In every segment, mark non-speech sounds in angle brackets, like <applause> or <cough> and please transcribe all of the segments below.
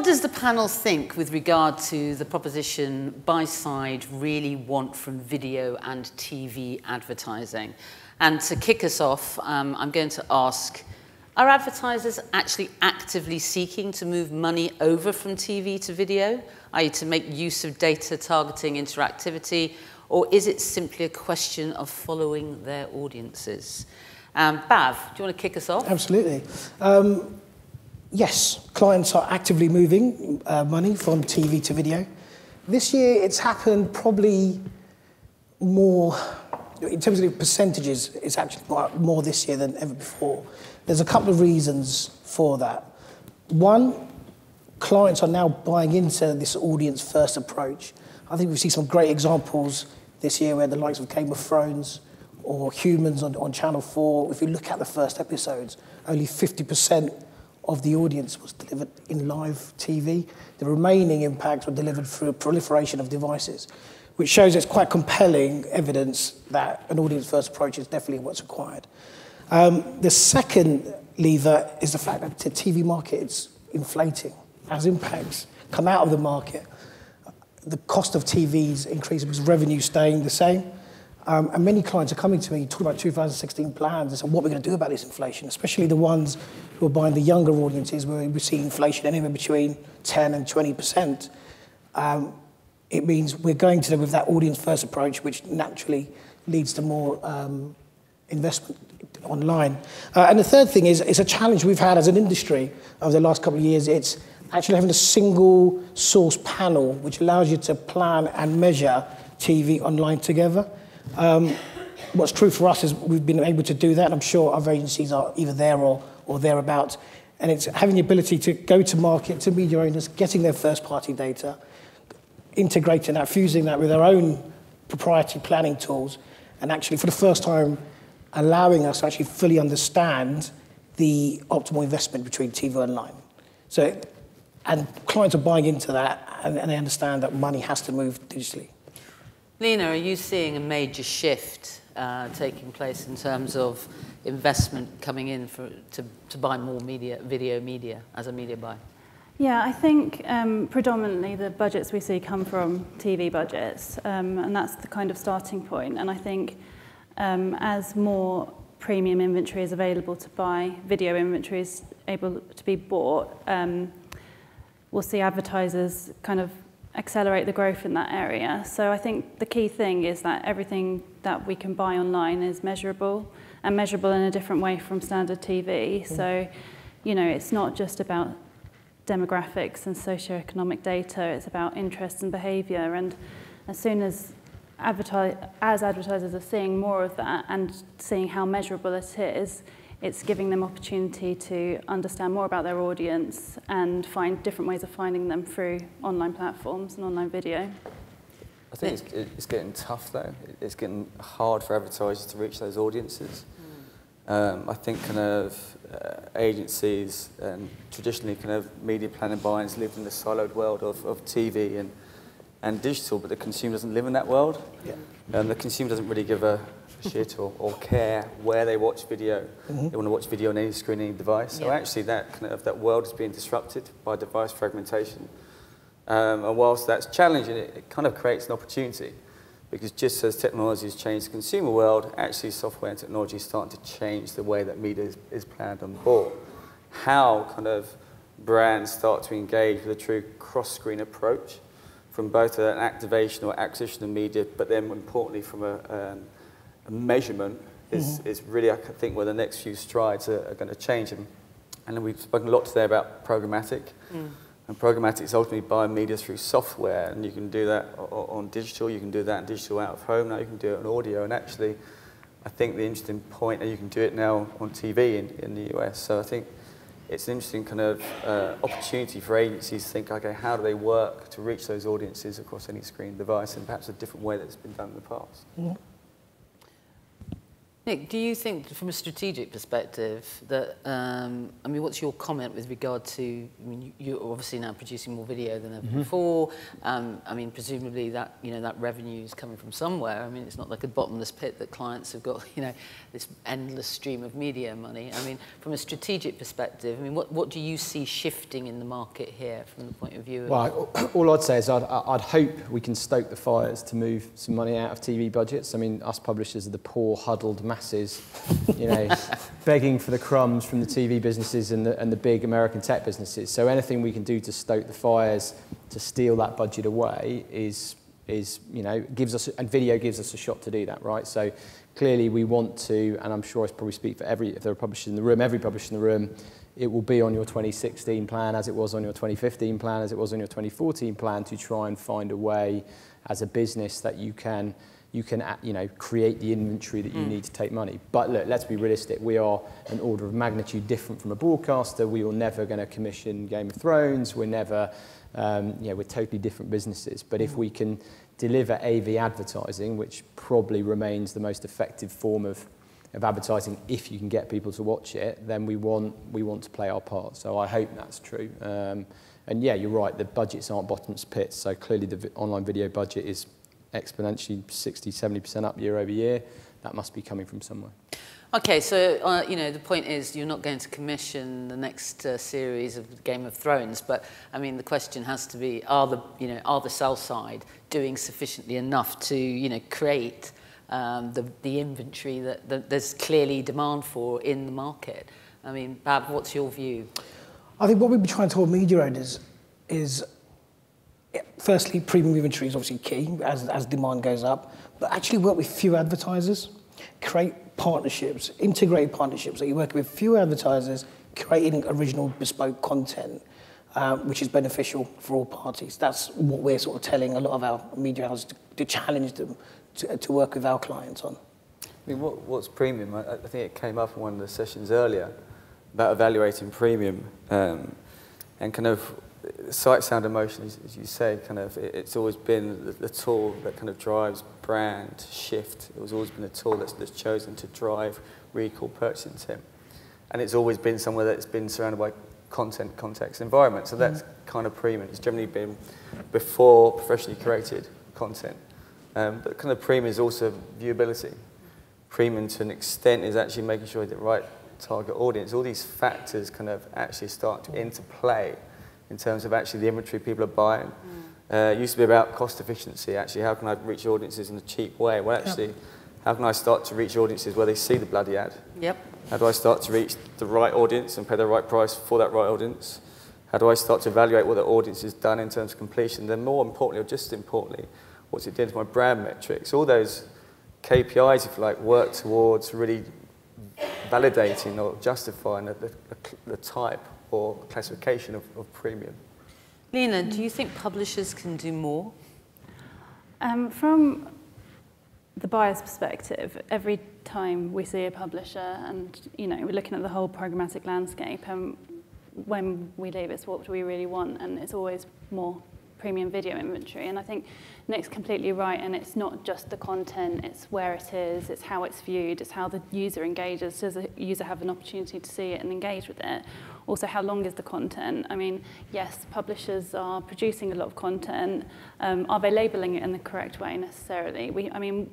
What does the panel think with regard to the proposition buy side really want from video and TV advertising? And to kick us off, um, I'm going to ask are advertisers actually actively seeking to move money over from TV to video, i.e., to make use of data targeting interactivity, or is it simply a question of following their audiences? Um, Bhav, do you want to kick us off? Absolutely. Um, yes, clients are actively moving uh, money from TV to video. This year, it's happened probably more, in terms of percentages, it's actually more, more this year than ever before. There's a couple of reasons for that. One, clients are now buying into this audience first approach. I think we've seen some great examples this year where the likes of Game of Thrones or Humans on, on Channel 4, if you look at the first episodes, only 50% of the audience was delivered in live TV. The remaining impacts were delivered through proliferation of devices, which shows it's quite compelling evidence that an audience-first approach is definitely what's required. Um, the second lever is the fact that the TV market is inflating. As impacts come out of the market, the cost of TVs increasing because revenue staying the same. Um, and many clients are coming to me talking about 2016 plans and saying, what are we're going to do about this inflation, especially the ones who are buying the younger audiences where we see inflation anywhere between 10 and 20%. Um, it means we're going to them with that audience first approach, which naturally leads to more um, investment online. Uh, and the third thing is, it's a challenge we've had as an industry over the last couple of years. It's actually having a single source panel which allows you to plan and measure TV online together. Um, what's true for us is we've been able to do that, I'm sure other agencies are either there or, or thereabouts. And it's having the ability to go to market, to media owners, getting their first party data, integrating that, fusing that with our own proprietary planning tools, and actually, for the first time, allowing us to actually fully understand the optimal investment between TV and line. So, and clients are buying into that, and, and they understand that money has to move digitally. Lina, are you seeing a major shift uh, taking place in terms of investment coming in for, to, to buy more media, video media as a media buy? Yeah, I think um, predominantly the budgets we see come from TV budgets, um, and that's the kind of starting point. And I think um, as more premium inventory is available to buy, video inventory is able to be bought, um, we'll see advertisers kind of accelerate the growth in that area. So I think the key thing is that everything that we can buy online is measurable and measurable in a different way from standard TV. So, you know, it's not just about demographics and socioeconomic data, it's about interests and behaviour. And as soon as advertise, as advertisers are seeing more of that and seeing how measurable it is, it's giving them opportunity to understand more about their audience and find different ways of finding them through online platforms and online video. I think it's, it's getting tough though. It's getting hard for advertisers to reach those audiences. Mm. Um, I think kind of uh, agencies and traditionally kind of media planning buyers live in the siloed world of, of TV and, and digital, but the consumer doesn't live in that world. Yeah. And the consumer doesn't really give a, shit or, or care where they watch video. Mm-hmm. They want to watch video on any screen, any device. So actually, that kind of that world is being disrupted by device fragmentation. Um, and whilst that's challenging, it, it kind of creates an opportunity because just as technology has changed the consumer world, actually software and technology is starting to change the way that media is, is planned and bought. How kind of brands start to engage with a true cross-screen approach from both an activation or acquisition of media, but then importantly from a, um, measurement is, mm-hmm. is really, I think, where the next few strides are, are going to change. And, and we've spoken a lot today about programmatic. Mm. And programmatic is ultimately buying media through software, and you can do that on digital, you can do that in digital out of home, now you can do it on audio. And actually, I think the interesting point, and you can do it now on TV in, in the US. So I think it's an interesting kind of uh, opportunity for agencies to think, okay, how do they work to reach those audiences across any screen device, and perhaps a different way that's been done in the past. Mm-hmm. Nick, do you think, from a strategic perspective, that um, I mean, what's your comment with regard to? I mean, you, are obviously now producing more video than ever mm -hmm. before. Um, I mean, presumably that you know that revenue is coming from somewhere. I mean, it's not like a bottomless pit that clients have got. <laughs> You know, this endless stream of media money. I mean, from a strategic perspective, I mean, what what do you see shifting in the market here from the point of view? Of well, all I'd say is I'd, I'd hope we can stoke the fires to move some money out of TV budgets. I mean, us publishers are the poor, huddled masses, you know, <laughs> begging for the crumbs from the TV businesses and the, and the big American tech businesses. So anything we can do to stoke the fires, to steal that budget away is, is you know, gives us, and video gives us a shot to do that, right? So clearly we want to, and I'm sure I probably speak for every, if there are publishers in the room, every publisher in the room, it will be on your 2016 plan as it was on your 2015 plan, as it was on your 2014 plan to try and find a way as a business that you can you can you know create the inventory that you mm. need to take money. But look, let's be realistic. We are an order of magnitude different from a broadcaster. We are never going to commission Game of Thrones. We're never, um, you know, we're totally different businesses. But if we can deliver AV advertising, which probably remains the most effective form of of advertising if you can get people to watch it then we want we want to play our part. So I hope that's true. Um, and yeah you're right the budgets aren't bottomless pits so clearly the online video budget is exponentially 60, 70% up year over year, that must be coming from somewhere. Okay, so uh, you know the point is you're not going to commission the next uh, series of Game of Thrones, but I mean the question has to be: Are the you know are the sell side doing sufficiently enough to you know create um, the the inventory that, that there's clearly demand for in the market? I mean, Bhav, what's your view? I think what we've been trying to tell media owners is firstly, premium inventory is obviously key as, as demand goes up, but actually work with few advertisers, create partnerships, integrate partnerships that you work with few advertisers, creating original bespoke content, uh, which is beneficial for all parties. That's what we're sort of telling a lot of our media houses to, to challenge them to, to work with our clients on. I mean, what, what's premium? I, I think it came up in one of the sessions earlier about evaluating premium um, and kind of sight, sound, emotion, as, as you say, kind of, it, it's always been the, the, tool that kind of drives brand shift. It was always been a tool that's, that's chosen to drive recall purchase intent. And it's always been somewhere that's been surrounded by content, context, environment. So that's mm. kind of premium. It's generally been before professionally created content. Um, but kind of premium is also viewability. Premium to an extent is actually making sure that right target audience, all these factors kind of actually start to interplay in terms of actually the inventory people are buying. Mm. Uh, it used to be about cost efficiency, actually, how can I reach audiences in a cheap way? Well, actually, yep. how can I start to reach audiences where they see the bloody ad? Yep. How do I start to reach the right audience and pay the right price for that right audience? How do I start to evaluate what the audience has done in terms of completion? Then more importantly, or just importantly, what's it doing to my brand metrics? All those KPIs, if you like, work towards really validating or justifying the, the, the type or classification of, of premium. Lina, do you think publishers can do more? Um, from the buyer's perspective, every time we see a publisher and, you know, we're looking at the whole programmatic landscape and when we leave it's what do we really want and it's always more premium video inventory. And I think Nick's completely right, and it's not just the content, it's where it is, it's how it's viewed, it's how the user engages. Does the user have an opportunity to see it and engage with it? Also, how long is the content? I mean, yes, publishers are producing a lot of content. Um, are they labeling it in the correct way necessarily? We, I mean,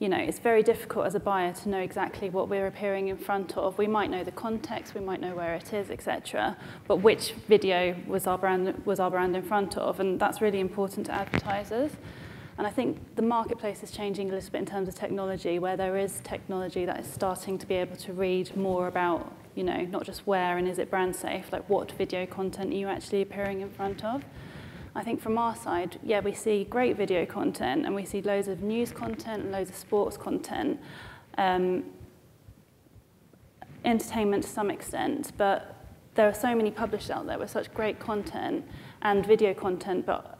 you know, it's very difficult as a buyer to know exactly what we're appearing in front of. We might know the context, we might know where it is, etc. But which video was our brand was our brand in front of, and that's really important to advertisers. And I think the marketplace is changing a little bit in terms of technology, where there is technology that is starting to be able to read more about, you know, not just where and is it brand safe, like what video content are you actually appearing in front of. I think from our side, yeah, we see great video content and we see loads of news content and loads of sports content, um, entertainment to some extent, but there are so many publishers out there with such great content and video content, but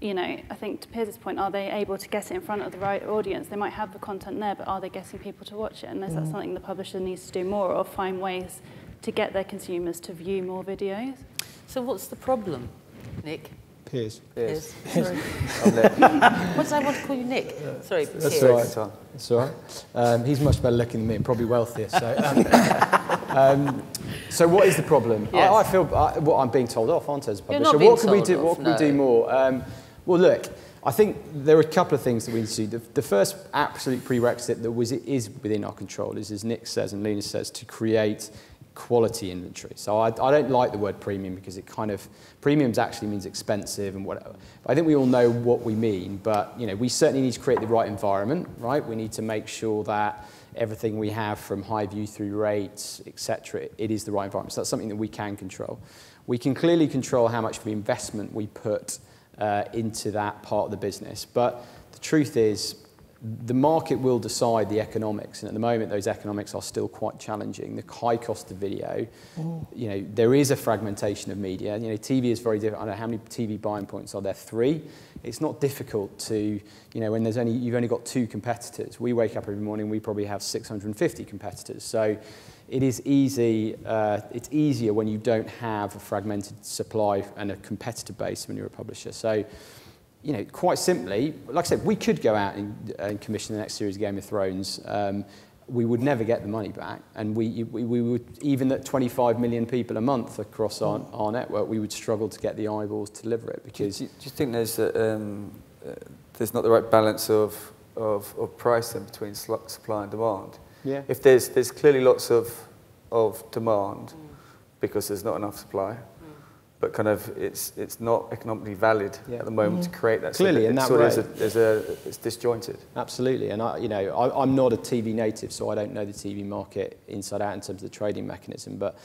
you know, I think to Piers' point, are they able to get it in front of the right audience? They might have the content there, but are they getting people to watch it? And is mm. that something the publisher needs to do more of, find ways to get their consumers to view more videos? So what's the problem, Nick? Piers. Yes. Piers. <laughs> Sorry. What did I want to call you, Nick? Sorry, That's Piers. all right. That's all right. Um, he's much better looking than me and probably wealthier. So, um, <laughs> um, so what is the problem? Yes. I, I feel I, what I'm being told off, aren't I, as a You're publisher? not being what can we do? off, what can no. we do more? Um, well, look, I think there are a couple of things that we need to do. The, the first absolute prerequisite that was is within our control is, as Nick says and Lina says, to create quality inventory. So I, I don't like the word premium because it kind of premiums actually means expensive and whatever. I think we all know what we mean, but you know we certainly need to create the right environment, right? We need to make sure that everything we have from high view through rates, etc., it is the right environment. So that's something that we can control. We can clearly control how much of the investment we put uh, into that part of the business, but the truth is the market will decide the economics, and at the moment, those economics are still quite challenging. The high cost of video, you know, there is a fragmentation of media. You know, TV is very different. I don't know how many TV buying points are there. Three. It's not difficult to, you know, when there's only you've only got two competitors. We wake up every morning, we probably have 650 competitors. So. It is easy. Uh, it's easier when you don't have a fragmented supply and a competitor base when you're a publisher. So, you know, quite simply, like I said, we could go out and, and commission the next series of Game of Thrones. Um, we would never get the money back. And we, we, we would, even at 25 million people a month across our, our network, we would struggle to get the eyeballs to deliver it Do because, you, do you think there's a, um, uh, there's not the right balance of of, of pricing between supply and demand? Yeah, If there's there's clearly lots of of demand mm. because there's not enough supply, mm. but kind of it's it's not economically valid Yeah. at the moment to mm-hmm. create that. Clearly, so in that sort of way. is a, there's a it's disjointed. absolutely. And I, you know, I, I'm not a TV native, so I don't know the TV market inside out in terms of the trading mechanism. But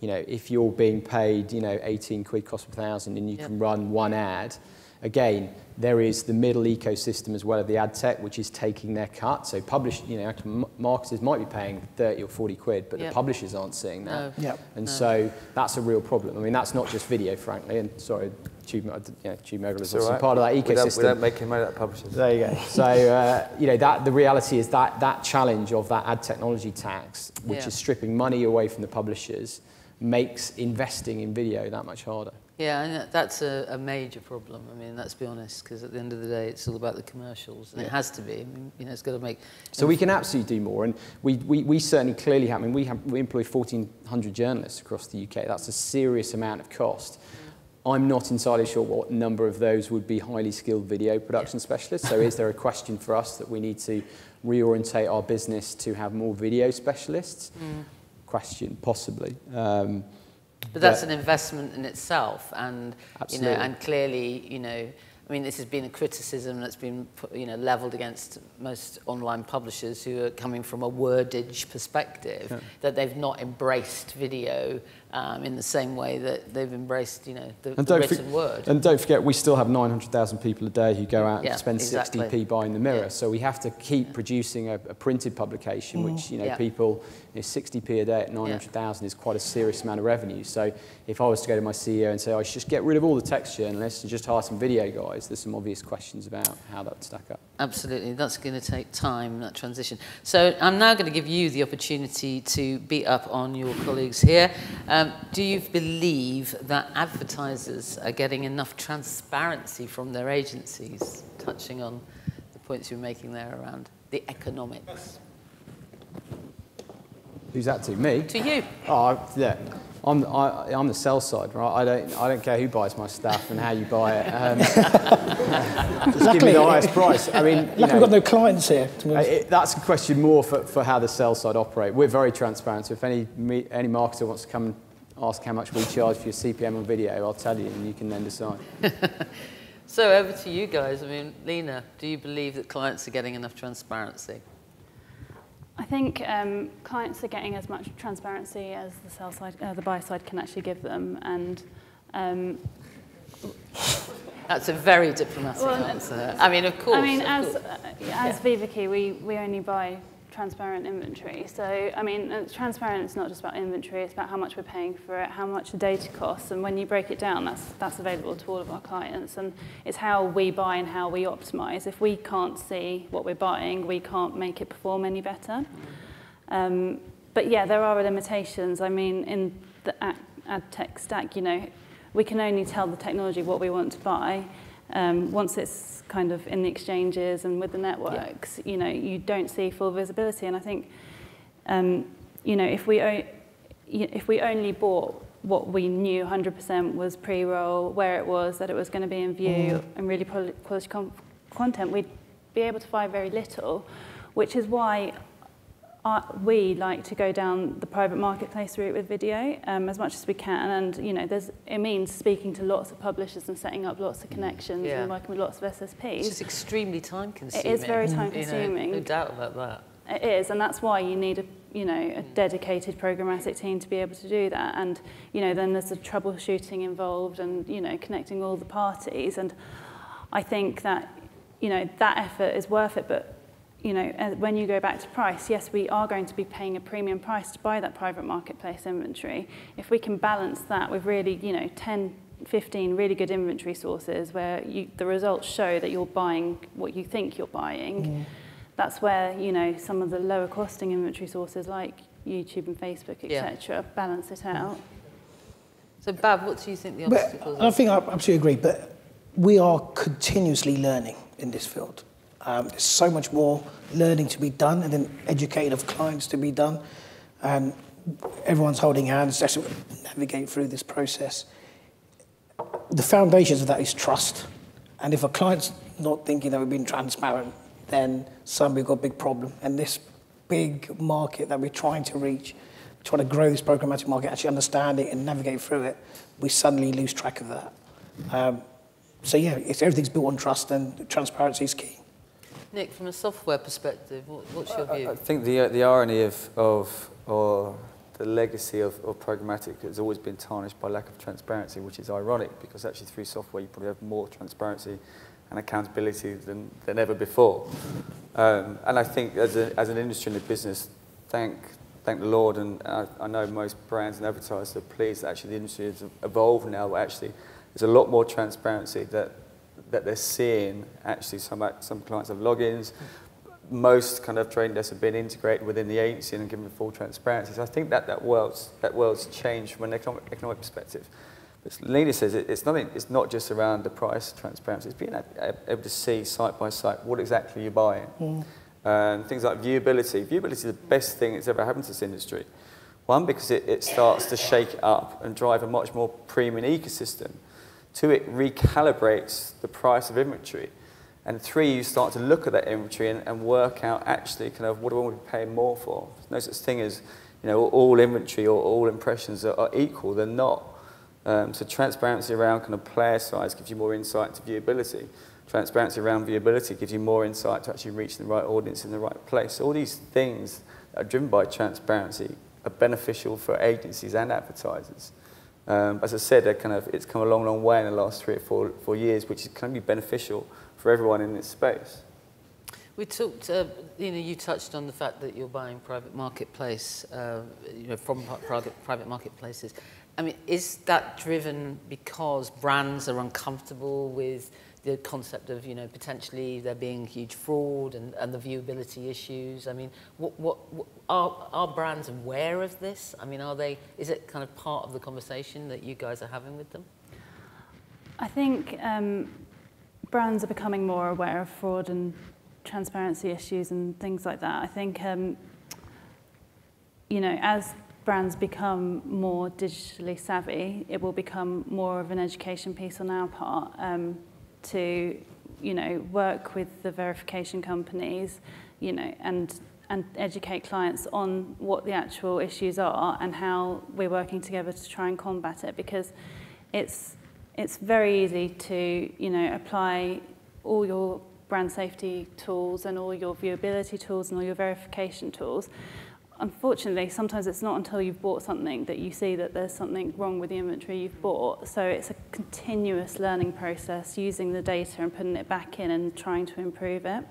you know, if you're being paid, you know, 18 quid cost per thousand, and you Yep. can run one ad, again, there is the middle ecosystem as well of the ad tech, which is taking their cut. So publish, you know, marketers might be paying 30 or 40 quid, but Yep. the publishers aren't seeing that. No. Yep. And No. so that's a real problem. I mean, that's not just video, frankly. And sorry, Tube, Mo- you know, TubeMogul is also right. part of that We don't, ecosystem. we don't make any money out of publishers. There you go. So, uh, you know, that, the reality is that that challenge of that ad technology tax, which Yeah. is stripping money away from the publishers, makes investing in video that much harder. Yeah, and that's a, a major problem. I mean, let's be honest, because at the end of the day, it's all about the commercials, and it has to be. I mean, you know, it's got to make. So we can absolutely do more, and we, we, we certainly clearly have. I mean, we, have, we employ 1,400 journalists across the UK. That's a serious amount of cost. I'm not entirely sure what number of those would be highly skilled video production specialists. So is there a question for us that we need to reorientate our business to have more video specialists? Question, possibly. Um, But that's an investment in itself, and Absolutely. you know, and clearly, you know, I mean, this has been a criticism that's been, you know, levelled against most online publishers who are coming from a wordage perspective, Yeah. that they've not embraced video um, in the same way that they've embraced, you know, the, And the written word. and don't forget, we still have 900,000 people a day who go out Yeah, and spend exactly. 60p buying the mirror. Yeah. So we have to keep producing a, a printed publication, which you know Yeah. people, you know, 60p a day at 900,000 is quite a serious amount of revenue. So if I was to go to my CEO and say, I should just get rid of all the text journalists and just hire some video guys, there's some obvious questions about how that would stack up. Absolutely, that's going to take time, that transition. So I'm now going to give you the opportunity to beat up on your colleagues here. Um, do you believe that advertisers are getting enough transparency from their agencies, touching on the points you're making there around the economics? Who's that to? Me? To you. Oh, I- yeah. I'm, I, I'm the sell side, right? I don't, I don't care who buys my stuff and how you buy it. Um, <laughs> just give me the highest price. I mean, you know, we've got no clients here. To be Uh, honest. it, that's a question more for, for how the sell side operate. We're very transparent. So if any me, any marketer wants to come and ask how much we charge for your CPM on video, I'll tell you, and you can then decide. <laughs> So over to you guys. I mean, Lina, do you believe that clients are getting enough transparency? I think um, clients are getting as much transparency as the sell side, uh, the buy side can actually give them, and um, That's a very diplomatic Well, answer. I mean, of course. I mean, as course. uh, as Vivaki, we we only buy transparent inventory. So I mean, uh, transparent is not just about inventory; it's about how much we're paying for it, how much the data costs, and when you break it down, that's that's available to all of our clients. And it's how we buy and how we optimize. If we can't see what we're buying, we can't make it perform any better. Um, but yeah, there are limitations. I mean, in the ad tech stack, you know, we can only tell the technology what we want to buy. Um, once it's kind of in the exchanges and with the networks, yeah. you know, you don't see full visibility. And I think, um, you know, if we, if we only bought what we knew 100% was pre-roll, where it was, that it was going to be in view, mm. and really quality content, we'd be able to find very little, which is why uh, we like to go down the private marketplace route with video um, as much as we can. And, you know, there's, it means speaking to lots of publishers and setting up lots of connections yeah. and working with lots of SSPs. It's just extremely time consuming. It is very time consuming. <laughs> You know, no doubt about that. It is, and that's why you need a you know a dedicated programmatic team to be able to do that. And you know then there's the troubleshooting involved, and you know connecting all the parties. And I think that you know that effort is worth it, but you know, when you go back to price, yes, we are going to be paying a premium price to buy that private marketplace inventory. If we can balance that with really, you know, 10, 15 really good inventory sources where you, the results show that you're buying what you think you're buying, mm. that's where, you know, some of the lower costing inventory sources like YouTube and Facebook, etc., yeah. balance it out. So, Bhav, what do you think the obstacles but, are? I think I absolutely agree, but we are continuously learning in this field. Um, there's so much more learning to be done and then educating of clients to be done. And everyone's holding hands to navigate through this process. The foundations of that is trust. And if a client's not thinking that we've been transparent, then suddenly we've got a big problem. And this big market that we're trying to reach, trying to grow this programmatic market, actually understand it and navigate through it, we suddenly lose track of that. Um, so yeah, everything's built on trust and transparency is key. Nick, from a software perspective, what, what's your view? I, I think the, uh, the irony of, of or the legacy of, of programmatic has always been tarnished by lack of transparency, which is ironic because actually through software you probably have more transparency and accountability than, than ever before. Um, and I think as, a, as an industry and a business, thank, thank the Lord, and I, I know most brands and advertisers are pleased that actually the industry has evolved now, where actually there's a lot more transparency that that they're seeing actually some, some clients have logins. Most kind of trading desks have been integrated within the agency and given full transparency. So I think that that world's, that world's changed from an economic, economic perspective. But Lina says it, it's, nothing, it's not just around the price transparency, it's being able to see site by site what exactly you're buying. Mm. Um, things like viewability. Viewability is the best thing that's ever happened to this industry. One, because it, it starts to shake it up and drive a much more premium ecosystem. Two, it recalibrates the price of inventory. And three, you start to look at that inventory and, and work out actually kind of what do I want to pay more for. There's no such thing as you know, all inventory or all impressions are, are equal. They're not. Um, so transparency around kind of player size gives you more insight to viewability. Transparency around viewability gives you more insight to actually reach the right audience in the right place. So all these things that are driven by transparency are beneficial for agencies and advertisers. Um, as I said, kind of, it's come a long, long way in the last three or four, four years, which is kind of be beneficial for everyone in this space. We talked, uh, you know, you touched on the fact that you're buying private marketplace, uh, you know, from private, private marketplaces. I mean, is that driven because brands are uncomfortable with the concept of, you know, potentially there being huge fraud and, and the viewability issues. I mean, what, what, what, are, are brands aware of this? I mean, are they, is it kind of part of the conversation that you guys are having with them? I think um, brands are becoming more aware of fraud and transparency issues and things like that. I think, um, you know, as brands become more digitally savvy, it will become more of an education piece on our part. Um, to, you know, work with the verification companies, you know, and and educate clients on what the actual issues are and how we're working together to try and combat it because it's it's very easy to you know apply all your brand safety tools and all your viewability tools and all your verification tools unfortunately, sometimes it's not until you've bought something that you see that there's something wrong with the inventory you've bought. So it's a continuous learning process using the data and putting it back in and trying to improve it.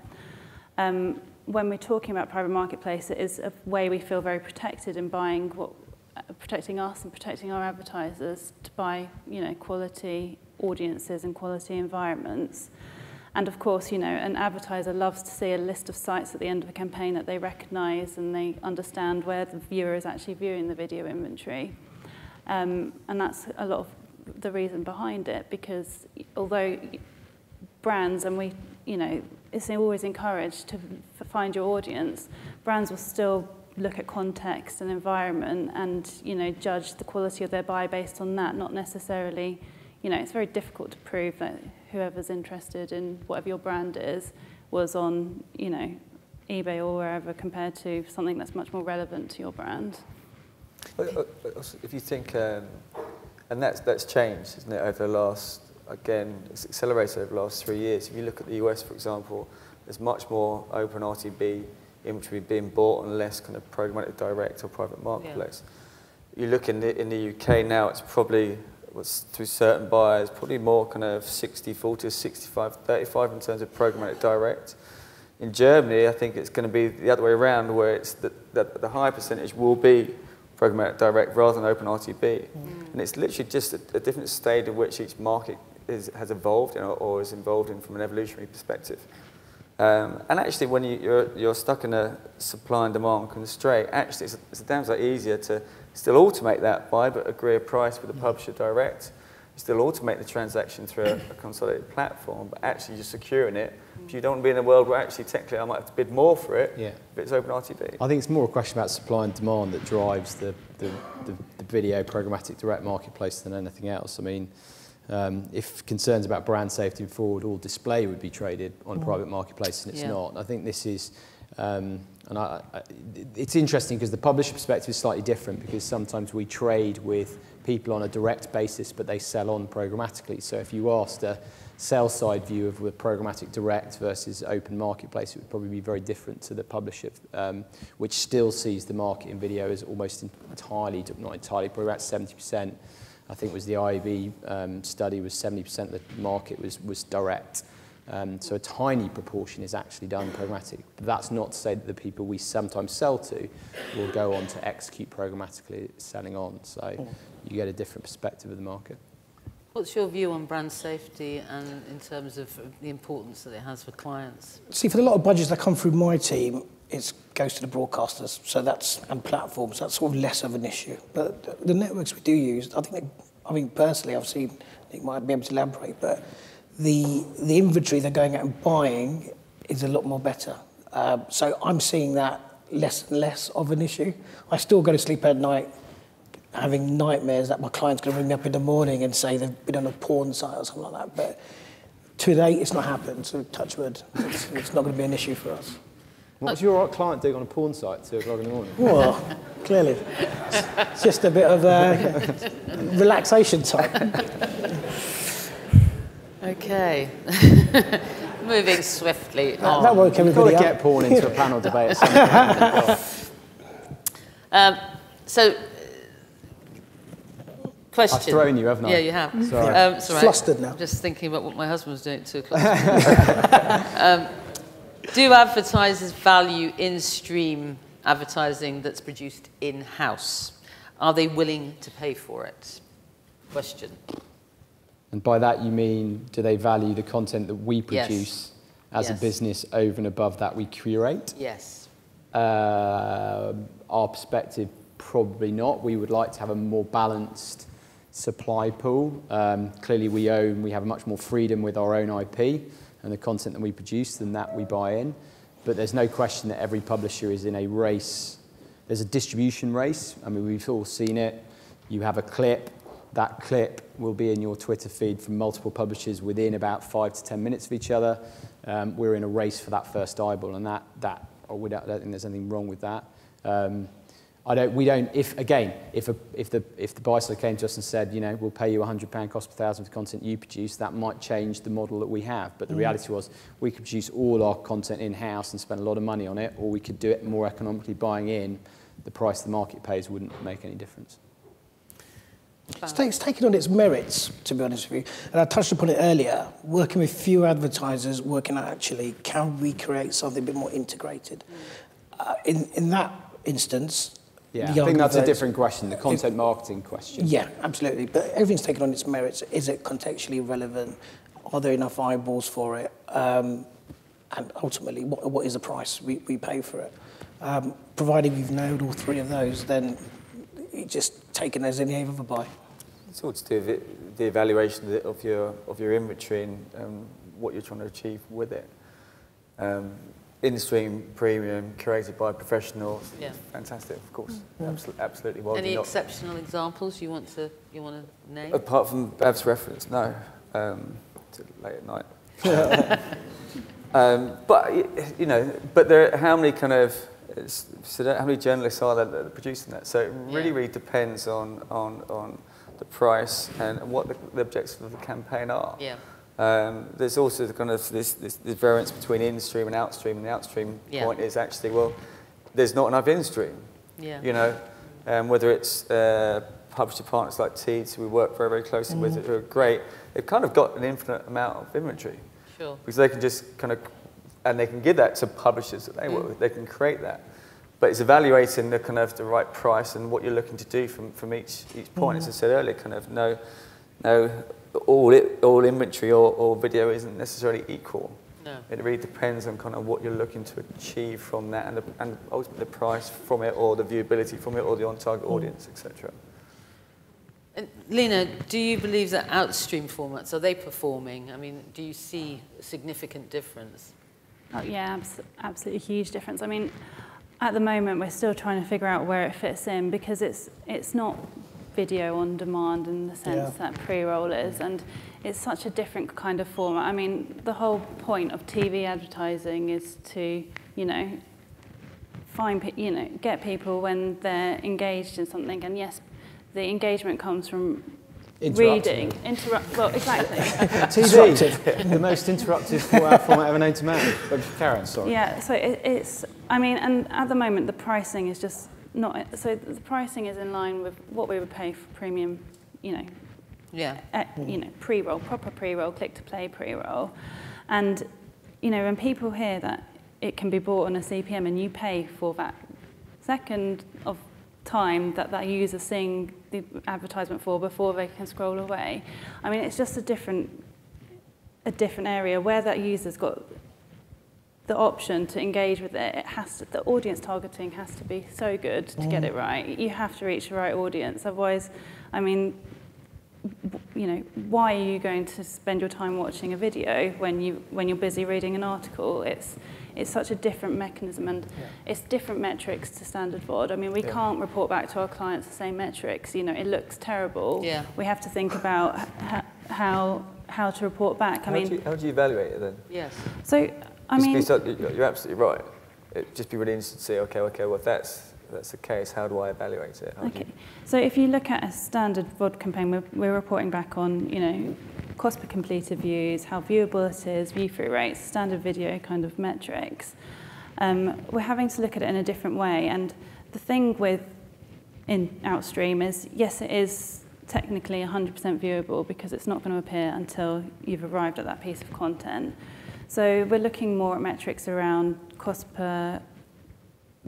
Um, when we're talking about private marketplace, it is a way we feel very protected in buying what, uh, protecting us and protecting our advertisers to buy, you know, quality audiences and quality environments. And of course, you know, an advertiser loves to see a list of sites at the end of a campaign that they recognize and they understand where the viewer is actually viewing the video inventory. Um, and that's a lot of the reason behind it because although brands and we, you know, it's always encouraged to find your audience, brands will still look at context and environment and, you know, judge the quality of their buy based on that, not necessarily, you know, it's very difficult to prove that whoever's interested in whatever your brand is was on, you know, eBay or wherever compared to something that's much more relevant to your brand. Uh, uh, uh, if you think, um, and that's, that's changed, isn't it, over the last, again, it's accelerated over the last three years. If you look at the US, for example, there's much more open RTB inventory being bought and less kind of programmatic direct or private marketplace. Yeah. You look in the, in the UK now, it's probably was through certain buyers, probably more kind of 60, 40, 65, 35 in terms of programmatic direct. In Germany, I think it's going to be the other way around, where it's the, the, the high percentage will be programmatic direct rather than open RTB. Mm. And it's literally just a, a, different state in which each market is, has evolved you know, or is involved in from an evolutionary perspective. Um, and actually, when you, are you're, stuck in a supply and demand constraint, actually, it's, it's a damn sight easier to still automate that buy, but agree a price with the publisher direct. You still automate the transaction through a, a consolidated platform, but actually you're securing it. If you don't want to be in a world where actually technically I might have to bid more for it yeah. if it's open RTB. I think it's more a question about supply and demand that drives the, the, the, the video programmatic direct marketplace than anything else. I mean, um, if concerns about brand safety and fraud or display would be traded on a mm. private marketplace, and it's yeah. not. I think this is, um, and I, I, it's interesting because the publisher perspective is slightly different because sometimes we trade with people on a direct basis, but they sell on programmatically. So if you asked a sell side view of the programmatic direct versus open marketplace, it would probably be very different to the publisher, um, which still sees the market in video as almost entirely, not entirely, probably about 70%. I think was the IAB um, study was 70% of the market was, was direct. Um, so a tiny proportion is actually done programmatic. But that's not to say that the people we sometimes sell to will go on to execute programmatically selling on. So you get a different perspective of the market. What's your view on brand safety and in terms of the importance that it has for clients? See, for a lot of budgets that come through my team, it goes to the broadcasters, so that's and platforms. That's sort of less of an issue. But the networks we do use, I think, I mean, personally, I've seen. Nick might be able to elaborate, but the the inventory they're going out and buying is a lot more better. Uh, so I'm seeing that less and less of an issue. I still go to sleep at night having nightmares that my client's going to ring me up in the morning and say they've been on a porn site or something like that. But today, it's not happened. So touch wood, it's, it's not going to be an issue for us. What's your client doing on a porn site at 2 o'clock in the morning? Well, clearly. It's just a bit of a relaxation time. Okay. <laughs> Moving swiftly that, that woke everybody You've got to get porn into a panel debate at some point. <laughs> um, so, question. I've thrown you, haven't I? Yeah, you have. Sorry. Um, sorry. Flustered now. I'm just thinking about what my husband was doing at 2 o'clock. <laughs> um, do advertisers value in-stream advertising that's produced in-house? Are they willing to pay for it? Question. And by that you mean, do they value the content that we produce yes. as yes. a business over and above that we curate? Yes. Uh, our perspective, probably not. We would like to have a more balanced supply pool. Um, clearly we own, we have much more freedom with our own IP and the content that we produce than that we buy in. But there's no question that every publisher is in a race. There's a distribution race. I mean, we've all seen it. You have a clip. That clip will be in your Twitter feed from multiple publishers within about five to 10 minutes of each other. Um, we're in a race for that first eyeball, and that, that oh, I don't think there's anything wrong with that. Um, I don't, we don't, if, again, if, a, if, the, if the buy side came to us and said, you know, we'll pay you £100 cost per thousand for content you produce, that might change the model that we have. But the mm. reality was we could produce all our content in-house and spend a lot of money on it, or we could do it more economically buying in. The price the market pays wouldn't make any difference. It's, it's taken on its merits, to be honest with you. And I touched upon it earlier, working with few advertisers, working out actually, can we create something a bit more integrated? Mm. Uh, in, in that instance, yeah, I think that's a different question, the content marketing question. Yeah, absolutely. But everything's taken on its merits. Is it contextually relevant? Are there enough eyeballs for it? Um, and ultimately, what, what is the price we, we pay for it? Um, providing you've nailed all three of those, then it's just taken as any other buy. it's all to do with it, the evaluation of, of your of your inventory and um, what you're trying to achieve with it. Um, in-stream premium, curated by professionals, Yeah. fantastic, of course, absolutely, absolutely. Why Any you not? exceptional examples you want to you want to name? Apart from Bhav's reference, no. Um, till late at night. <laughs> um, but you know, but there, how many kind of so how many journalists are there that are producing that? So it really, Yeah. really depends on on on the price and what the, the objectives of the campaign are. Yeah. Um, there's also the kind of this, this, this variance between in-stream and out-stream, and the out-stream Yeah. point is actually well, there's not enough in-stream. Yeah. You know, um, whether it's uh, publisher partners like Teads, who we work very, very closely with, who are great, they've kind of got an infinite amount of inventory Sure. because they can just kind of, and they can give that to publishers that they work with. They can create that, but it's evaluating the kind of the right price and what you're looking to do from, from each each point. As I said earlier, kind of no, no, all it, all inventory or, or video isn't necessarily equal. No. It really depends on kind of what you're looking to achieve from that and, the, and ultimately the price from it or the viewability from it or the on-target mm. audience, etc. And Lina, do you believe that outstream formats are they performing? I mean, do you see a significant difference? Oh, yeah, abs- absolutely huge difference. I mean, at the moment, we're still trying to figure out where it fits in because it's it's not video on demand in the sense Yeah. that pre-roll is, and it's such a different kind of format. I mean, the whole point of TV advertising is to, you know, find, pe- you know, get people when they're engaged in something, and yes, the engagement comes from reading, interrupt. Well, exactly. <laughs> TV, the most interruptive four-hour format ever known to man. But Karen, sorry. Yeah, so it, it's, I mean, and at the moment the pricing is just not, so the pricing is in line with what we would pay for premium, you know, Yeah. eh, you know, pre-roll, proper pre-roll, click-to-play pre-roll. And, you know, when people hear that it can be bought on a CPM and you pay for that second of time that that user's seeing the advertisement for before they can scroll away, I mean, it's just a different, a different area where that user's got the option to engage with it, it has to, the audience targeting has to be so good to get mm. it right. You have to reach the right audience. Otherwise, I mean, you know, why are you going to spend your time watching a video when you when you're busy reading an article? It's it's such a different mechanism and it's different metrics to standard VOD. I mean, we Yeah. can't report back to our clients the same metrics. You know, it looks terrible. Yeah. We have to think about h- how how to report back. I How, mean, do you, how do you evaluate it then? Yes. so I mean, because you're you're absolutely right. It'd just be really interesting to see, okay, okay, well, if that's, if that's the case, how do I evaluate it? How Okay. you- So if you look at a standard VOD campaign, we're, we're reporting back on, you know, cost per completed views, how viewable it is, view through rates, standard video kind of metrics. Um, we're having to look at it in a different way. And the thing with in Outstream is, yes, it is technically 100% viewable because it's not going to appear until you've arrived at that piece of content. So we're looking more at metrics around cost per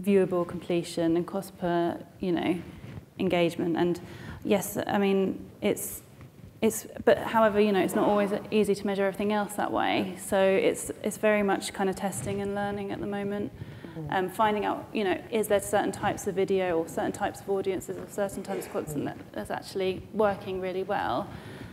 viewable completion and cost per, you know, engagement. And yes, I mean, it's, it's, but however, you know, it's not always easy to measure everything else that way. So it's, it's very much kind of testing and learning at the moment. Um, finding out, you know, is there certain types of video or certain types of audiences or certain types of content that's actually working really well.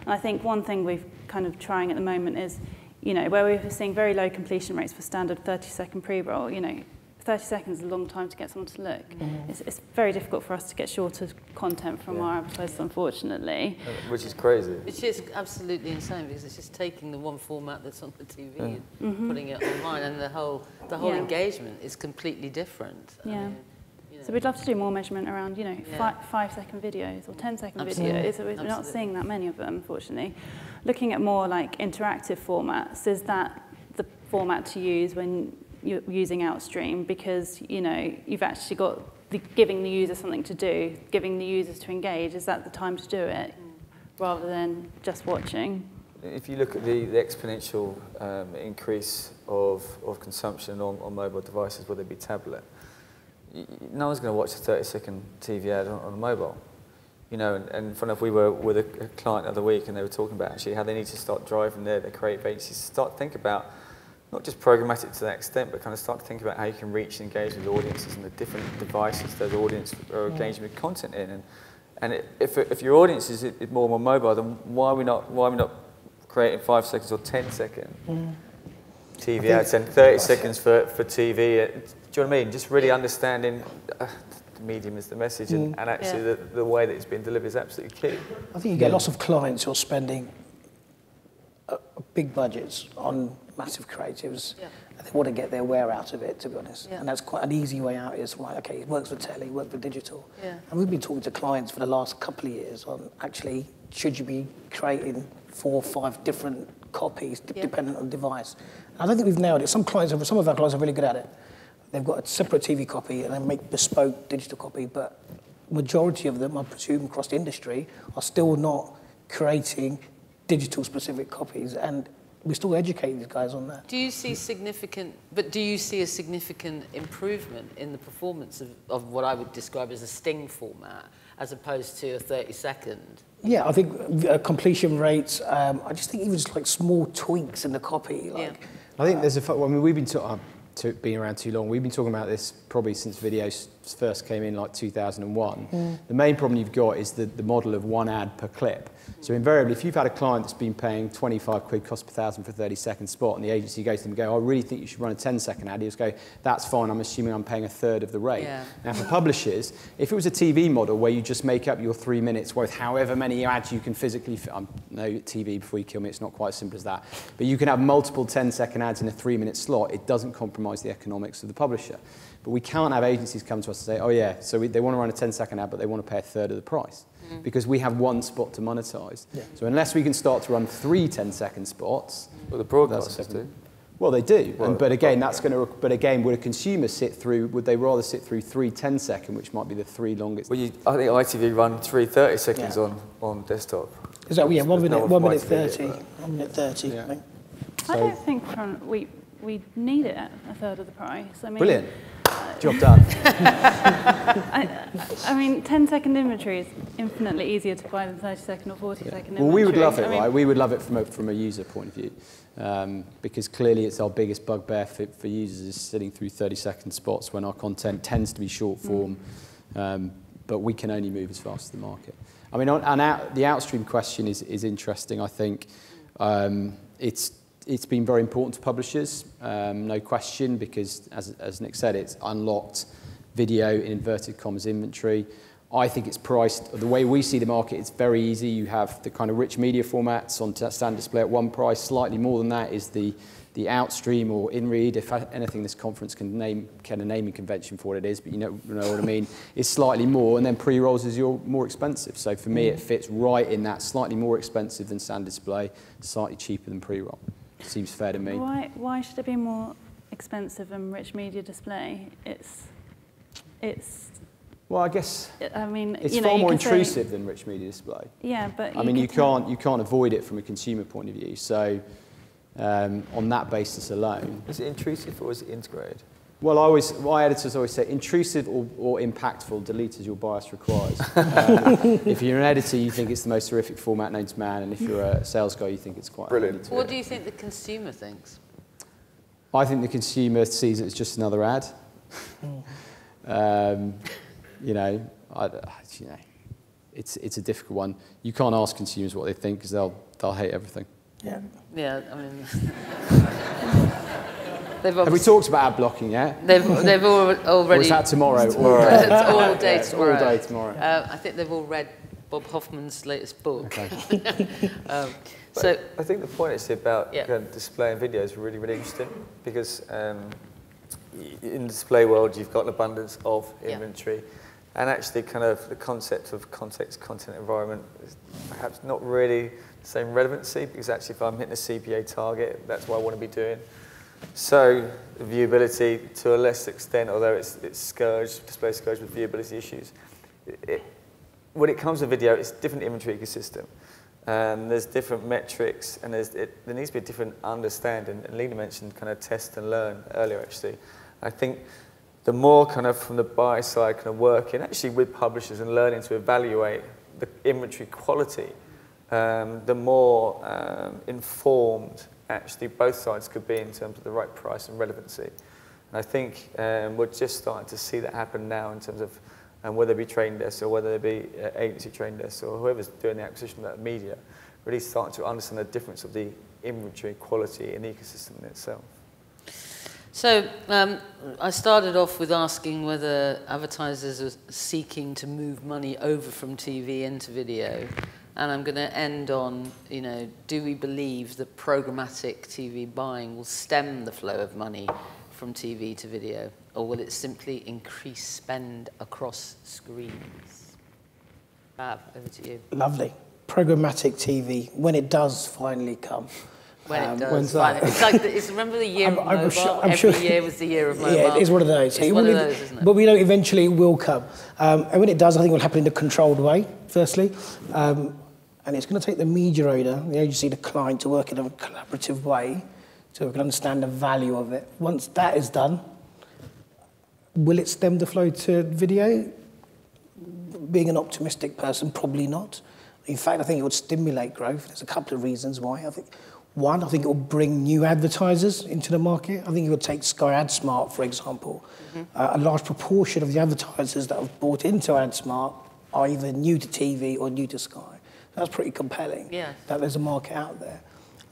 And I think one thing we've kind of trying at the moment is, you know, where we're seeing very low completion rates for standard 30 second pre-roll, you know, 30 seconds is a long time to get someone to look. It's, it's very difficult for us to get shorter content from Yeah. our advertisers, unfortunately. Uh, Which is crazy. Which is absolutely insane because it's just taking the one format that's on the TV Yeah. and putting it online, and the whole the whole Yeah. engagement is completely different. I Yeah. mean, you. So we'd love to do more measurement around, you know, Yeah. fi- five second videos or 10 second Absolutely. videos. So we're not seeing that many of them, unfortunately. Looking at more like interactive formats, is that the format to use when you're using Outstream? Because, you know, you've actually got the, giving the user something to do, giving the users to engage. Is that the time to do it rather than just watching? If you look at the, the exponential um, increase of, of consumption on, on mobile devices, whether it be tablet, y- y- no one's going to watch a 30 second TV ad on, on a mobile. You know, and, and funny enough, we were with a, a client the other week and they were talking about actually how they need to start driving their, their creative agencies to start think about not just programmatic to that extent, but kind of start to think about how you can reach and engage with audiences and the different devices those audience uh, are engaging with content in. And, And it, if, if your audience is, more and more mobile, then why are we not, why are we not creating five seconds or 10 second TV ads and 30 seconds for, for TV? Do you know what I mean? Just really understanding uh, the medium is the message and, and actually Yeah. the, the way that it's being delivered is absolutely key. I think you get lots of clients who are spending uh, big budgets on massive creatives. Yeah. And they want to get their wear out of it, to be honest. Yeah. And that's quite an easy way out. Is like, okay, it works for telly, it works for digital. Yeah. And we've been talking to clients for the last couple of years on actually should you be creating four or five different copies d- Yeah. dependent on device. I don't think we've nailed it. Some clients, are, some of our clients are really good at it. They've got a separate TV copy and they make bespoke digital copy, but majority of them, I presume, across the industry, are still not creating digital specific copies, and we still educate these guys on that. Do you see significant, but do you see a significant improvement in the performance of, of what I would describe as a sting format as opposed to a 30 second? Yeah, I think uh, completion rates. Um, I just think even just like small tweaks in the copy, like Yeah. I think there's a. fu- I mean, we've been talking. To, been around too long. We've been talking about this probably since video s- first came in, like 2001. The main problem you've got is the, the model of one ad per clip. So invariably, if you've had a client that's been paying 25 quid cost per thousand for a 30 second spot, and the agency goes to them and go, I really think you should run a 10 second ad, you just go, that's fine. I'm assuming I'm paying a third of the rate. Yeah. Now, for publishers, if it was a TV model where you just make up your three minutes worth, however many ads you can physically, fi- um, no TV before you kill me, it's not quite as simple as that. But you can have multiple 10 second ads in a three minute slot, it doesn't compromise the economics of the publisher. But we can't have agencies come to us and say, oh yeah, so we, they want to run a 10 second ad, but they want to pay a third of the price. Mm-hmm. Because we have one spot to monetize. So unless we can start to run three 10 second spots, Well, the broadcasters do. Well, they do, Well, and, but again, that's going to. But again, would a consumer sit through? Would they rather sit through three 10 second, which might be the three longest? Well, you, I think ITV run three 30 seconds Yeah. on, on desktop. is that yeah, one There's no minute, one one minute thirty, it, one minute thirty. Yeah. I think. I don't think we, we need it at a third of the price. I mean, Brilliant, job done. <laughs> I, I mean, 10 second inventory is infinitely easier to buy than 30 second or 40 second inventory. Well, we would love it, I mean, right? We would love it from a, from a user point of view, um, because clearly it's our biggest bugbear for, for users is sitting through 30 second spots when our content tends to be short form, um, but we can only move as fast as the market. I mean, on, and out, the outstream question is, is interesting. I think um, it's it's been very important to publishers, um, no question, because as, as Nick said, it's unlocked video in inverted commas inventory. I think it's priced, the way we see the market, it's very easy. You have the kind of rich media formats on stand display at one price. Slightly more than that is the, the outstream or in-read. If anything, this conference can name can a naming convention for what it is, but you know, you know what I mean. It's slightly more, and then pre-rolls is your more expensive. So for me, it fits right in that slightly more expensive than stand display, slightly cheaper than pre-roll. Seems fair to me. Why, why should it be more expensive than rich media display? It's, it's, Well, I guess I mean, it's you know, far you more can say- intrusive than rich media display. yeah, but I mean, you can't you can't avoid it from a consumer point of view. So, um, on that basis alone, Is it intrusive or is it integrated? Well, I always my editors always say intrusive or, or impactful. Delete as your bias requires. Um, <laughs> if you're an editor, you think it's the most horrific format known to man, and if you're a sales guy, you think it's quite Brilliant. handy What do you think the consumer thinks? I think the consumer sees it as just another ad. um, you know, I, you know, it's it's a difficult one. You can't ask consumers what they think because they'll they'll hate everything. Yeah. Yeah, I mean, <laughs> they've Have we talked about ad blocking yet? they've, they've al- <laughs> Or already. is that tomorrow? <laughs> tomorrow. it's all day It's all tomorrow. day tomorrow. Uh, I think they've all read Bob Hoffman's latest book. Okay. <laughs> um, so, I think the point is about Yeah. kind of displaying video is really, really interesting because um, in the display world, you've got an abundance of Yeah. inventory. And actually, kind of the concept of context, content, environment is perhaps not really the same relevancy because actually, if I'm hitting a CPA target, that's what I want to be doing. So, viewability to a less extent, although it's, it's scourge, display scourge with viewability issues, it, it, when it comes to video, it's different inventory ecosystem. Um, there's different metrics, and it, there needs to be a different understanding. And Lina mentioned kind of test and learn earlier, actually. I think the more kind of from the buy side kind of working, actually with publishers and learning to evaluate the inventory quality, um, the more um, informed actually both sides could be in terms of the right price and relevancy. And I think um, we're just starting to see that happen now in terms of and whether it be trading desk or whether it be uh, agency trading desk or whoever's doing the acquisition of that media, really starting to understand the difference of the inventory quality and the ecosystem in itself. So um, I started off with asking whether advertisers are seeking to move money over from TV into video. And I'm going to end on, you know, do we believe that programmatic TV buying will stem the flow of money from TV to video? Or will it simply increase spend across screens? Bhav, over to you. Lovely. Programmatic TV, when it does finally come. When Um, it does. when's that? It's like, the, it's, remember the year I'm- of I'm sure- I'm Every sure- year was the year of <laughs> mobile. Yeah, it's one of those. It's It one of those, isn't it? But we know eventually it will come. Um, and when it does, I think it will happen in a controlled way, firstly. Um, and it's going to take the media owner, the agency, the client, to work in a collaborative way so we can understand the value of it. Once that is done, will it stem the flow to video? Being an optimistic person, probably not. In fact, I think it would stimulate growth. There's a couple of reasons why. I think one, I think it will bring new advertisers into the market. I think it would take Sky AdSmart, for example. Uh, a large proportion of the advertisers that have bought into AdSmart are either new to TV or new to Sky. That's pretty compelling. Yes. That there's a market out there.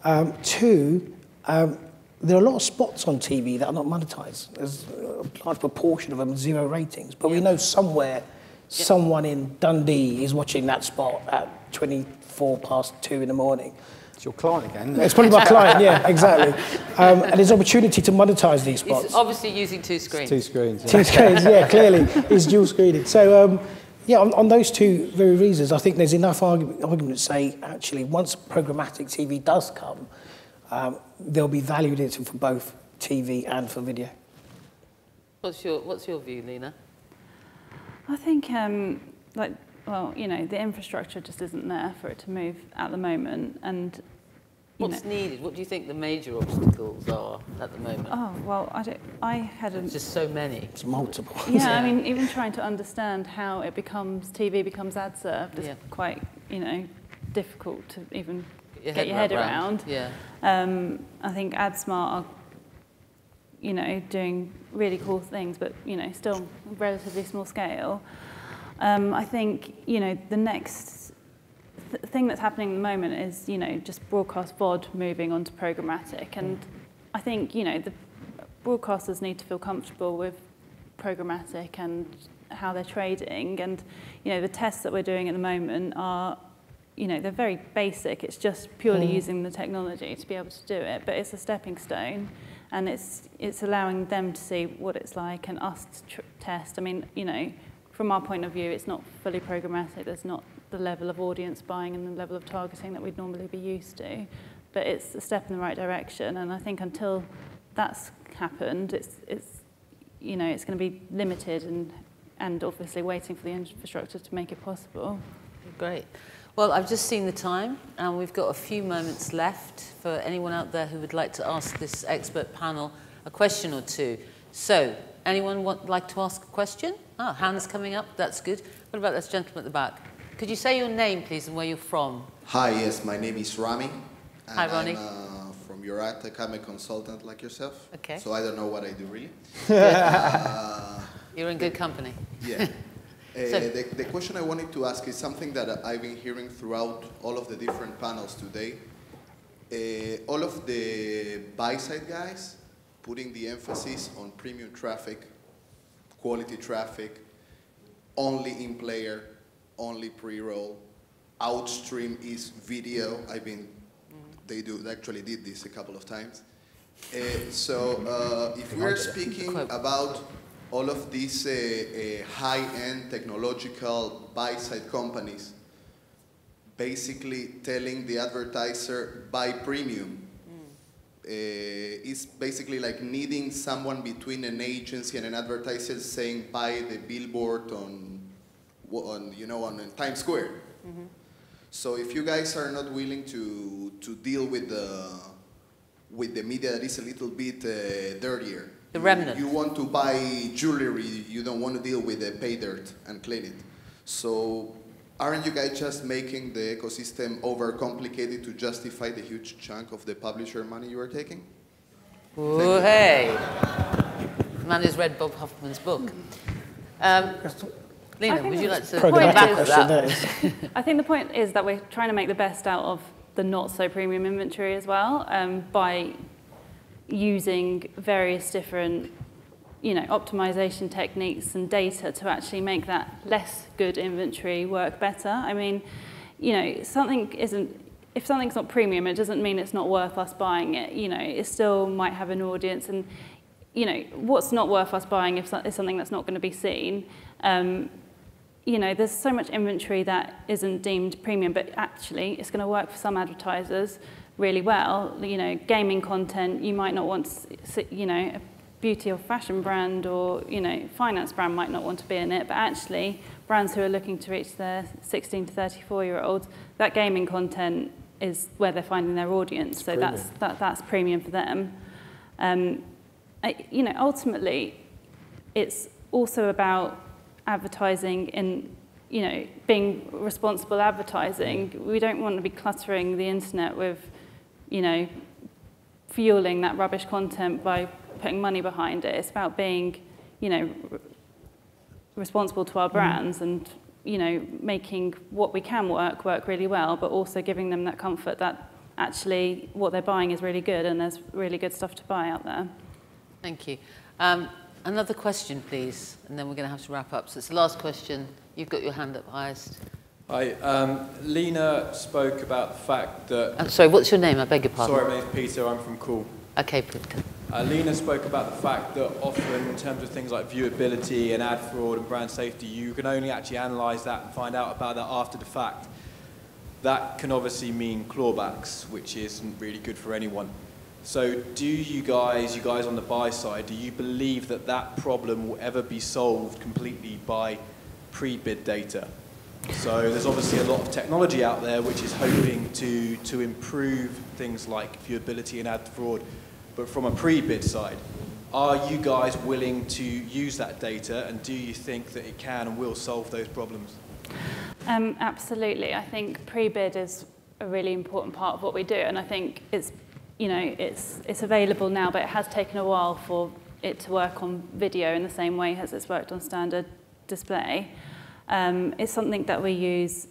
Um, two, um, there are a lot of spots on TV that are not monetized. There's a large proportion of them zero ratings, but we know somewhere, someone in Dundee is watching that spot at 24 past two in the morning. It's your client again. isn't it? It's probably my <laughs> client, yeah, exactly. Um, and there's opportunity to monetize these He's spots. obviously using two screens. Two screens. yeah. Two screens, yeah, clearly, <laughs> It's dual screening. So, um, yeah, on, on those two very reasons, I think there's enough argument, argument to say, actually, once programmatic TV does come, um, there'll be value in it for both TV and for video. What's your What's your view, Lina? I think, um, like, well, you know, the infrastructure just isn't there for it to move at the moment, and you What's know, needed? What do you think the major obstacles are at the moment? oh well, I don't. I had a There's just so many. It's multiple. yeah, I mean, even trying to understand how it becomes TV becomes ad served is Yeah. quite, you know, difficult to even Your get your head around. Yeah. Um, I think AdSmart are, you know, doing really cool things, but you know, still relatively small scale. Um, I think you know the next th- thing that's happening at the moment is you know just broadcast VOD moving on to programmatic, and I think you know the broadcasters need to feel comfortable with programmatic and how they're trading, and you know the tests that we're doing at the moment are you know, they're very basic. It's just purely Mm. using the technology to be able to do it, but it's a stepping stone and it's it's allowing them to see what it's like and us to tr- test. I mean, you know, from our point of view, it's not fully programmatic. There's not the level of audience buying and the level of targeting that we'd normally be used to, but it's a step in the right direction. And I think until that's happened, it's it's you know, it's going to be limited and and obviously waiting for the infrastructure to make it possible. Great. Well, I've just seen the time, and we've got a few moments left for anyone out there who would like to ask this expert panel a question or two. So, anyone want, like to ask a question? Ah, hands coming up. That's good. What about this gentleman at the back? Could you say your name, please, and where you're from? Hi, yes, my name is Rami. Hi, Ronnie. I'm uh, from Urate. I'm a consultant like yourself. Okay. So I don't know what I do really. <laughs> You're in good company. Yeah. <laughs> Uh, So- the, the question I wanted to ask is something that I've been hearing throughout all of the different panels today. Uh, all of the buy side guys putting the emphasis on premium traffic, quality traffic, only in player, only pre roll, outstream is video. I've been, they do they actually did this a couple of times. Uh, so uh, if we are speaking about all of these uh, uh, high-end technological buy-side companies basically telling the advertiser buy premium uh, is basically like needing someone between an agency and an advertiser saying buy the billboard on, on you know on Times Square. So if you guys are not willing to to deal with the with the media that is a little bit uh, dirtier, The you- remnant. You want to buy jewelry, you don't want to deal with the pay dirt and clean it. So aren't you guys just making the ecosystem overcomplicated to justify the huge chunk of the publisher money you are taking? Oh, hey. Man who's read Bob Hoffman's book. Um, Lina, would you like to point come back is- to that? that is. <laughs> I think the point is that we're trying to make the best out of the not so premium inventory as well um, by using various different you know, optimization techniques and data to actually make that less good inventory work better. I mean, you know, something isn't, if something's not premium, it doesn't mean it's not worth us buying it. You know, it still might have an audience and, you know, what's not worth us buying if so- is something that's not going to be seen. Um, you know, there's so much inventory that isn't deemed premium, but actually it's going to work for some advertisers really well. You know, gaming content, you might not want, to you know, a beauty or fashion brand or, you know, finance brand might not want to be in it, but actually brands who are looking to reach their 16 to 34 year olds, that gaming content is where they're finding their audience. so that's, that, that's premium for them. Um, I, you know, ultimately, it's also about advertising in, you know, being responsible advertising. We don't want to be cluttering the internet with, you know, fueling that rubbish content by putting money behind it. It's about being, you know, responsible to our brands and, you know, making what we can work work really well, but also giving them that comfort that actually what they're buying is really good and there's really good stuff to buy out there. Thank you. Um, another question, please, and then we're going to have to wrap up. So it's the last question. You've got your hand up highest. Hi, um, Lina spoke about the fact that. I'm sorry, what's your name? I beg your pardon. Sorry, my name's Peter. I'm from Cool. Okay, Peter. Uh, Lina spoke about the fact that often, in terms of things like viewability and ad fraud and brand safety, you can only actually analyse that and find out about that after the fact. That can obviously mean clawbacks, which isn't really good for anyone. So, do you guys, you guys on the buy side, do you believe that that problem will ever be solved completely by pre-bid data? So there's obviously a lot of technology out there which is hoping to, to improve things like viewability and ad fraud. But from a pre-bid side, are you guys willing to use that data and do you think that it can and will solve those problems? Um, absolutely. I think pre-bid is a really important part of what we do, and I think it's, you know, it's it's available now, but it has taken a while for it to work on video in the same way as it's worked on standard display. Um, it's something that we use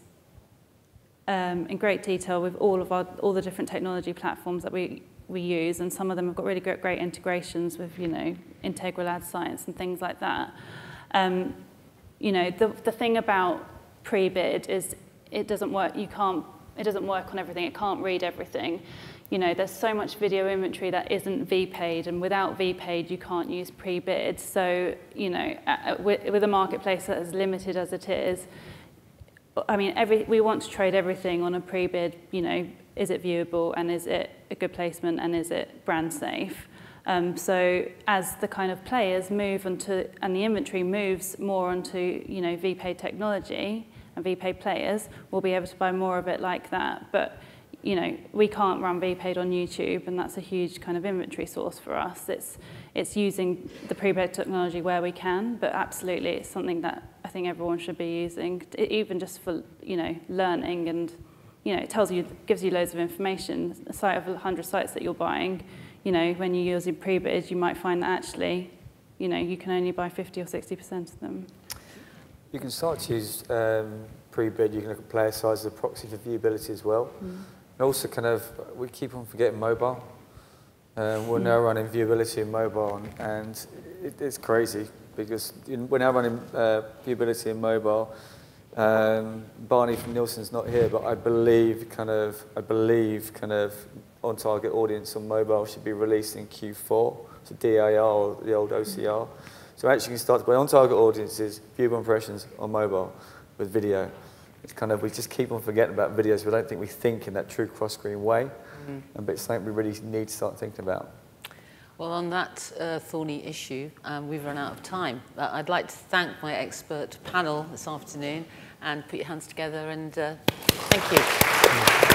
um, in great detail with all of our all the different technology platforms that we we use, and some of them have got really great, great integrations with you know Integral Ad Science and things like that. Um, you know, the the thing about pre-bid is it doesn't work. You can't. It doesn't work on everything. It can't read everything. You know, there's so much video inventory that isn't VPAID, and without VPAID, you can't use pre-bid. So, you know, with, with a marketplace that is limited as it is, I mean, every, we want to trade everything on a pre-bid, you know, is it viewable and is it a good placement and is it brand safe? Um, so as the kind of players move onto, and the inventory moves more onto, you know, VPay technology and VPay players, we'll be able to buy more of it like that. But, you know, we can't run VPAID on YouTube and that's a huge kind of inventory source for us. It's, it's using the pre-bid technology where we can, but absolutely it's something that I think everyone should be using, even just for, you know, learning and, you know, it tells you, gives you loads of information. A site of 100 sites that you're buying, you know, when you're using pre-bid, you might find that actually, you know, you can only buy 50 or 60% of them. You can start to use um, pre-bid, you can look at player size as a proxy for viewability as well. And also kind of, we keep on forgetting mobile. Um, we're now running viewability in mobile and, it, it's crazy because in, we're now running uh, viewability in mobile. Um, Barney from Nielsen's not here, but I believe kind of, I believe kind of on target audience on mobile should be released in Q4, so DAR or the old OCR. So actually you can start to play on target audiences, viewable impressions on mobile with video. It's kind of, we just keep on forgetting about videos. We don't think we think in that true cross-screen way. And but it's something we really need to start thinking about. Well, on that uh, thorny issue, um, we've run out of time. Uh, I'd like to thank my expert panel this afternoon and put your hands together and uh, thank you.